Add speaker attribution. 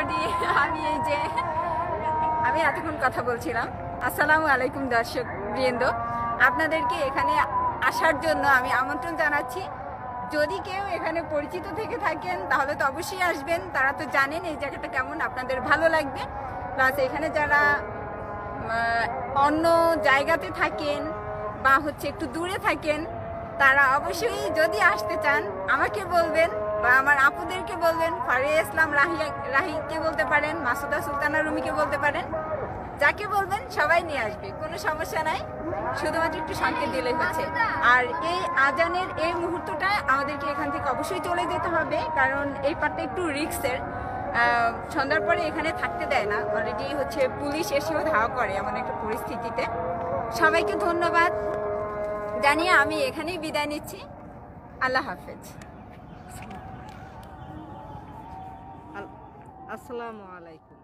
Speaker 1: Everybody আমি এই যে, আমি এতক্ষণ কথা বলছিলাম। আসসালামু আলাইকুম দর্শক বৃন্দ। আপনাদেরকে এখানে আসার জন্য আমি আমন্ত্রণ জানাচ্ছি। যদি কেউ এখানে পরিচিত থেকে থাকেন, তাহলে তো অবশ্যই আসবেন। তারা তো জানেন এই জায়গাটা কেমন, আপনাদের ভালো লাগবে। প্লাস এখানে যারা অন্য জায়গাতে থাকেন বা হচ্ছে একটু দূরে থাকেন, তারা অবশ্যই যদি আসতে চান, আমাকে বলবেন। বা আমার আপুদেরকে বলবেন ফারিয়া ইসলাম রাহি রাহিকে বলতে পারেন, মাসুদা সুলতানা রুমিকে বলতে পারেন, যাকে বলবেন সবাই নিয়ে আসবে, কোনো সমস্যা নাই। শুধুমাত্র একটু সংকেত দিলেই হচ্ছে। আর এই আজানের এই মুহূর্তটা আমাদেরকে এখান থেকে অবশ্যই চলে যেতে হবে, কারণ এই পার্টটা একটু রিক্সের। সন্ধ্যার পরে এখানে থাকতে দেয় না। অলরেডি হচ্ছে পুলিশ এসেও ধাওয়া করে এমন একটা পরিস্থিতিতে। সবাইকে ধন্যবাদ। জানিয়ে আমি এখানেই বিদায় নিচ্ছি। আল্লাহ হাফেজ।
Speaker 2: আসসালামু আলাইকুম।